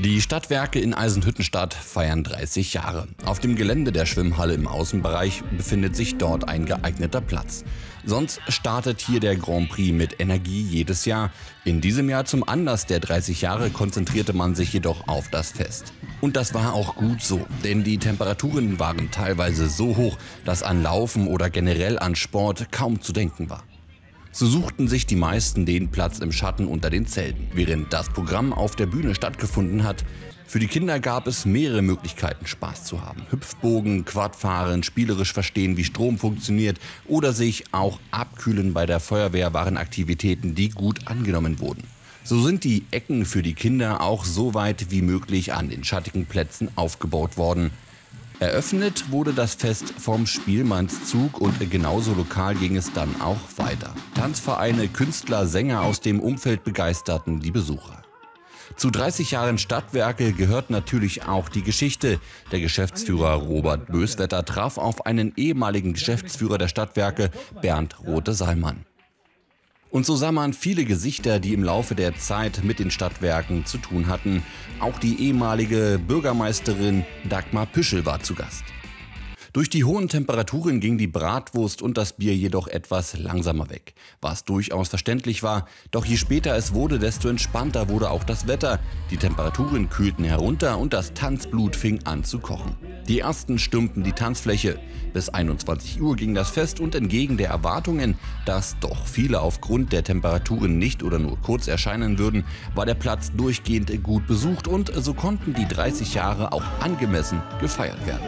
Die Stadtwerke in Eisenhüttenstadt feiern 30 Jahre. Auf dem Gelände der Schwimmhalle im Außenbereich befindet sich dort ein geeigneter Platz. Sonst startet hier der Grand Prix mit Energie jedes Jahr. In diesem Jahr zum Anlass der 30 Jahre konzentrierte man sich jedoch auf das Fest. Und das war auch gut so, denn die Temperaturen waren teilweise so hoch, dass an Laufen oder generell an Sport kaum zu denken war. So suchten sich die meisten den Platz im Schatten unter den Zelten, während das Programm auf der Bühne stattgefunden hat. Für die Kinder gab es mehrere Möglichkeiten, Spaß zu haben. Hüpfbogen, Quadfahren, spielerisch verstehen, wie Strom funktioniert oder sich auch abkühlen bei der Feuerwehr waren Aktivitäten, die gut angenommen wurden. So sind die Ecken für die Kinder auch so weit wie möglich an den schattigen Plätzen aufgebaut worden. Eröffnet wurde das Fest vom Spielmannszug und genauso lokal ging es dann auch weiter. Tanzvereine, Künstler, Sänger aus dem Umfeld begeisterten die Besucher. Zu 30 Jahren Stadtwerke gehört natürlich auch die Geschichte. Der Geschäftsführer Robert Böswetter traf auf einen ehemaligen Geschäftsführer der Stadtwerke, Bernd Rote-Salmann. Und so sah man viele Gesichter, die im Laufe der Zeit mit den Stadtwerken zu tun hatten. Auch die ehemalige Bürgermeisterin Dagmar Püschel war zu Gast. Durch die hohen Temperaturen ging die Bratwurst und das Bier jedoch etwas langsamer weg, was durchaus verständlich war, doch je später es wurde, desto entspannter wurde auch das Wetter. Die Temperaturen kühlten herunter und das Tanzblut fing an zu kochen. Die ersten stürmten die Tanzfläche. Bis 21 Uhr ging das Fest und entgegen der Erwartungen, dass doch viele aufgrund der Temperaturen nicht oder nur kurz erscheinen würden, war der Platz durchgehend gut besucht und so konnten die 30 Jahre auch angemessen gefeiert werden.